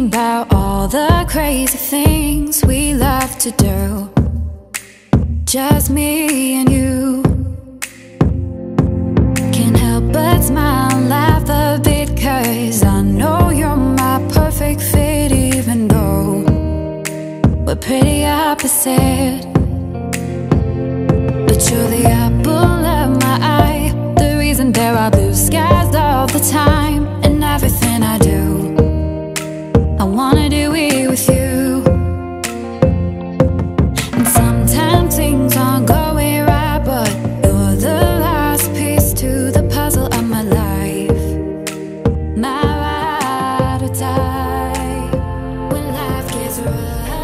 thinking about all the crazy things we love to do. Just me and you. Can't help but smile and laugh a bit Cause I know you're my perfect fit Even though we're pretty opposite. But you're the apple of my eye The reason there are blue skies all the time. I wanna do it with you. And sometimes things aren't going right But you're the last piece to the puzzle of my life. My ride or die. When life gets rough.